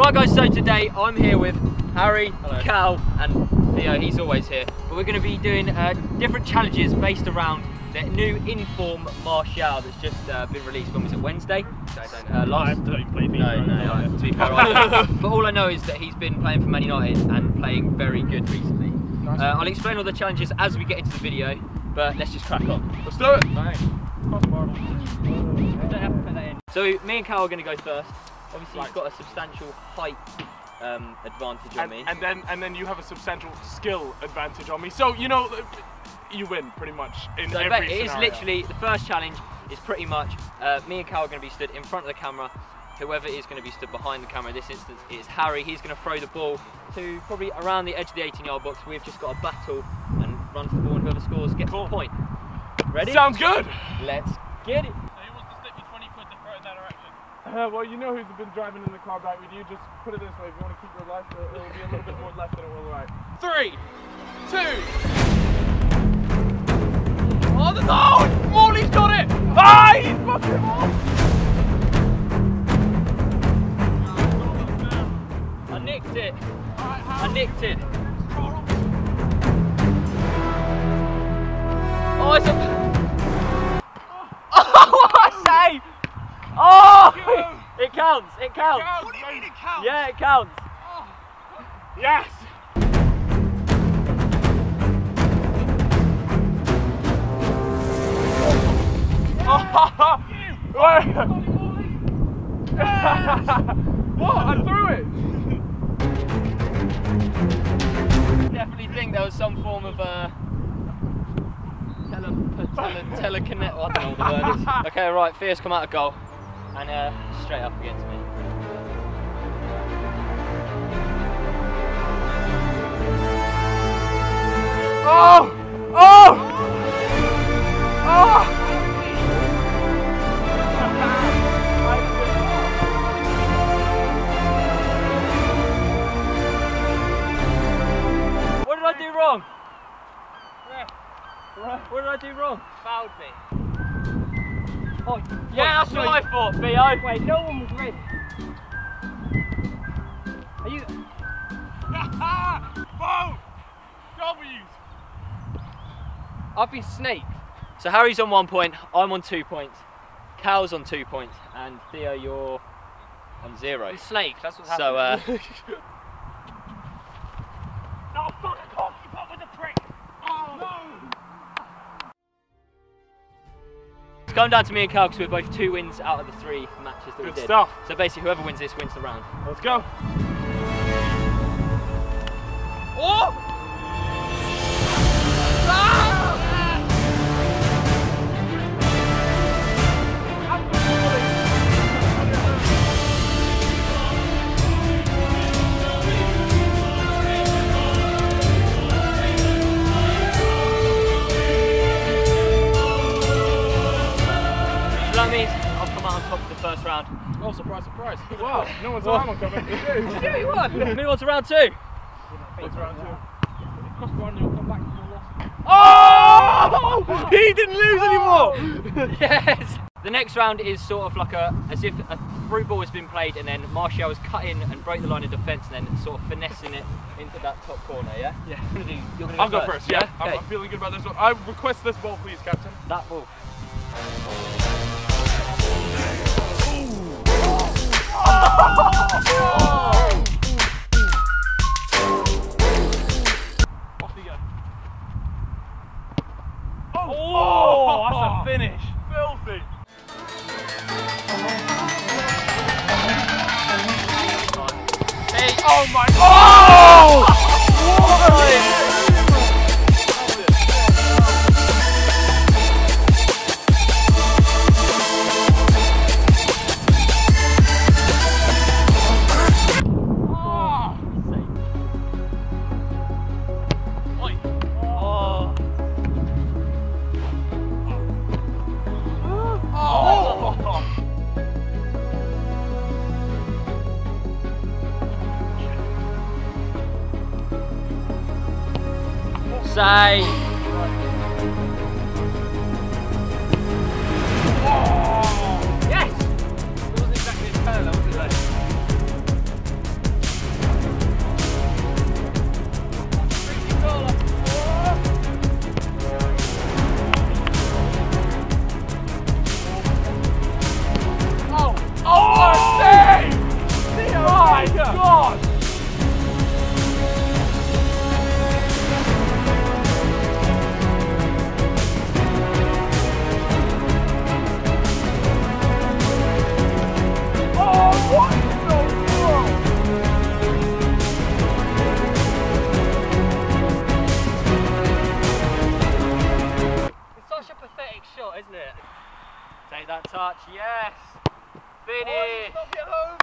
Right guys, so today I'm here with Harry, Hello. Cal and Theo, he's always here. But we're going to be doing uh, different challenges based around the new Inform Martial that's just uh, been released, when was it, Wednesday? Uh, last, I don't play no, no, uh, to be fair, I- but all I know is that he's been playing for Man United and playing very good recently. Nice. Uh, I'll explain all the challenges as we get into the video, but let's just crack on. Let's do it. So me and Cal are going to go first. Obviously, Right. he's got a substantial height um, advantage on And, me. and then and then you have a substantial skill advantage on me. So you know you win pretty much in So every bet it is scenario. literally the first challenge is pretty much uh, me and Cal are going to be stood in front of the camera. Whoever is going to be stood behind the camera in this instance is Harry. He's going to throw the ball to probably around the edge of the 18 yard box. We've just got a battle and run to the ball and whoever scores gets Cool. the point. Ready? Sounds good. Let's get it. Who wants to slip me 20 quid to throw in that direction? Uh, well, you know who's been driving in the car back with you. Just put it this way: if you want to keep your life, it'll, it'll be a little bit more left than it will right. Three, two. Oh, the no! Morley's got it! Ah, he's fucking off! I nicked it. I nicked it. Oh! It counts. It counts. What do you mean it counts? Yeah, it counts. Yes! what? I threw it! Definitely think there was some form of uh, tele, tele, telekinet. Oh, I don't know what the word is. Okay, right. Theo's come out of goal and uh, straight up against me. Oh! Oh! Oh! What did I do wrong? What did I do wrong? Fouled me. Oh, yeah, that's what I thought, Theo. Wait, no one was ready. Are you? Boom! W's! I've been snaked. So Harry's on one point, I'm on two points, Cal's on two points, and Theo, you're on zero. I'm snaked. That's what's So, happening. uh, come down to me and Cal because we're both two wins out of the three matches that we Good did. stuff. So basically, whoever wins this wins the round. Let's go. Oh! First round. oh, surprise, surprise. Wow, no one's on coming. Yeah, you won. Move on to round two. What's round two? Must run, you'll come back to. Oh! He didn't lose anymore! yes. The next round is sort of like a as if a through ball has been played and then Martial has cut in and broke the line of defence and then sort of finessing it into that top corner. Yeah. Yeah. You're gonna do, you're gonna I'll go first, yeah. I'm, Okay. I'm feeling good about this one. I request this ball, please, Captain. That ball. Off Say. Touch, yes! Finish! Stop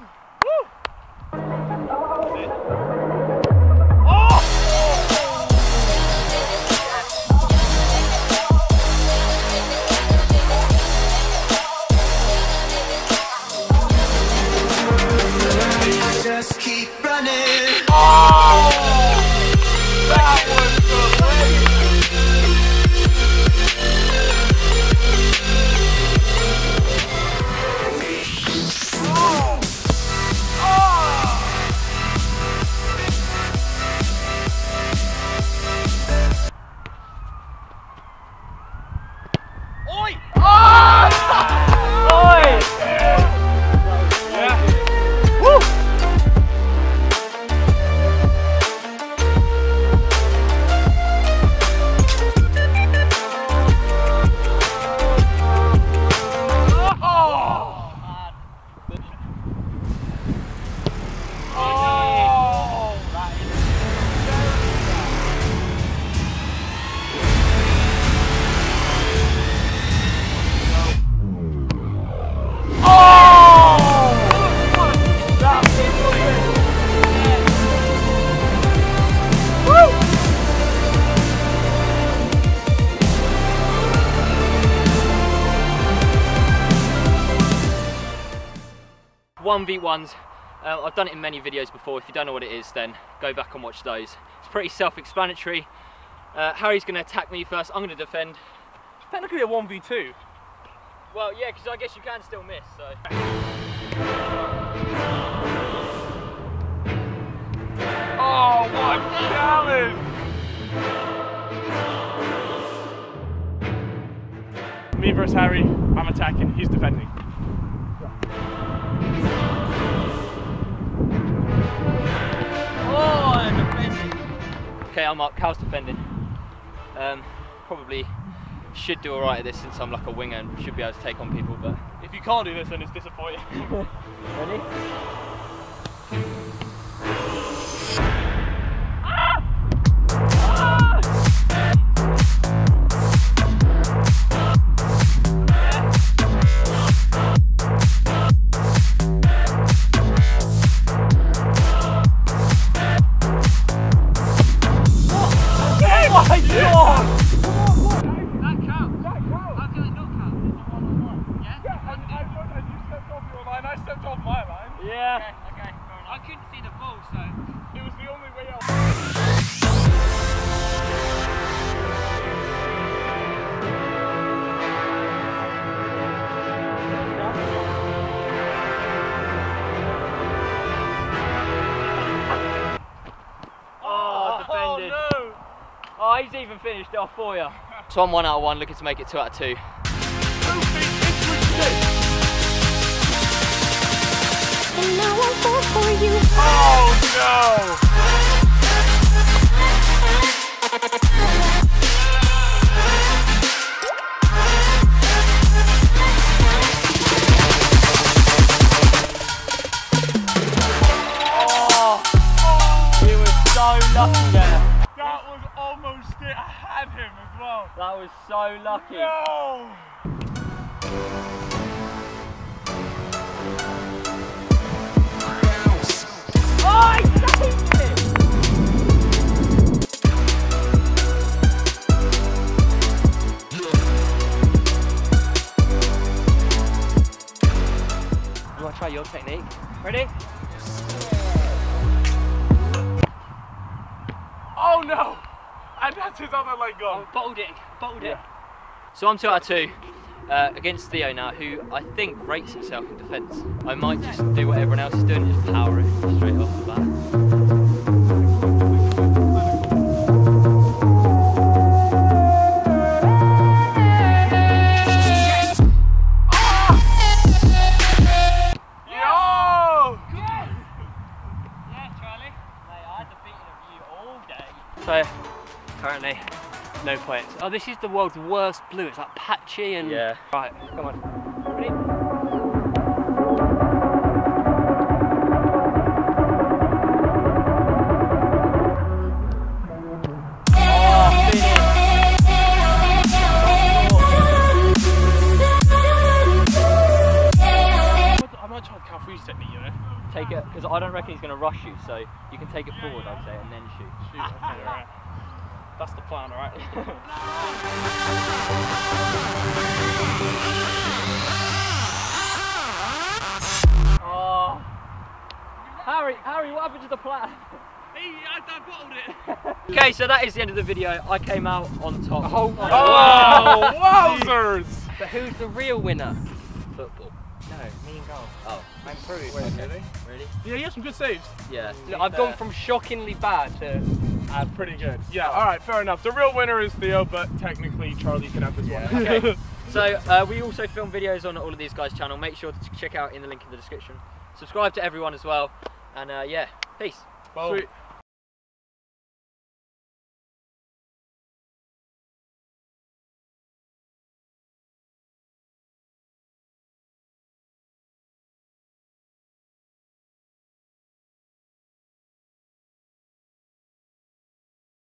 1v1s. Uh, I've done it in many videos before. If you don't know what it is, then go back and watch those. It's pretty self-explanatory. Uh, Harry's gonna attack me first. I'm gonna defend. Technically a 1v2. Well, yeah, because I guess you can still miss, so. Oh, what challenge! Me versus Harry, I'm attacking, he's defending. Okay, I'm up. Cal's defending. Um, probably should do alright at this since I'm like a winger and should be able to take on people, but. If you can't do this, then it's disappointing. Ready? Couldn't see the ball, so. It was the only way out. Oh, oh, oh defended. Oh, he's even finished off for you. So I'm one out of one, looking to make it two out of two. And now I fall for you. Oh no! Oh, he was so lucky. That was almost it. I had him as well. That was so lucky. No! Try your technique? Ready? Oh no! And that's his other leg gone. Oh, bottled it, bottled it. So I'm two out of two uh, against Theo now, who I think rates himself in defence. I might just do what everyone else is doing just power it straight off the bat. No points. Oh, this is the world's worst blue. It's like patchy and. Yeah. Right, come on. Ready? I might try the Calfreeze technique, you know? Take it, because I don't reckon he's going to rush you, so you can take it forward, I'd say, and then shoot. Shoot, okay, alright. That's the plan, alright? Oh. Harry, Harry, what happened to the plan? I, I bottled it! Okay, so that is the end of the video. I came out on top. Oh, Oh, wowzers! But who's the real winner? Football. No, me and Carl. Oh, I'm through. okay. Really? Yeah, you had some good saves. Yeah. Look, I've gone from shockingly bad to. Uh, pretty good. Yeah, alright, fair enough. The real winner is Theo, but technically Charlie can have this one. Okay. So uh, we also film videos on all of these guys' channel. Make sure to check out in the link in the description. Subscribe to everyone as well. And uh, yeah, peace. Sweet.